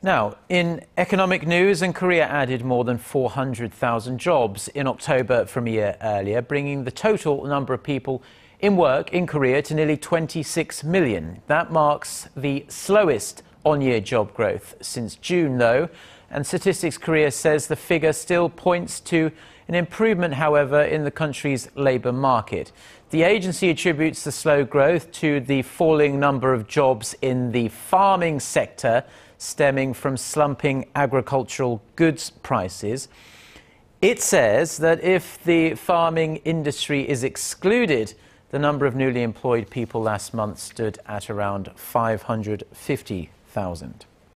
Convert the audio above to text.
Now, in economic news, and Korea added more than 400,000 jobs in October from a year earlier, bringing the total number of people in work in Korea to nearly 26 million. That marks the slowest on year job growth since June, though. And Statistics Korea says the figure still points to an improvement, however, in the country's labour market. The agency attributes the slow growth to the falling number of jobs in the farming sector stemming from slumping agricultural goods prices. It says that if the farming industry is excluded, the number of newly employed people last month stood at around 550,000.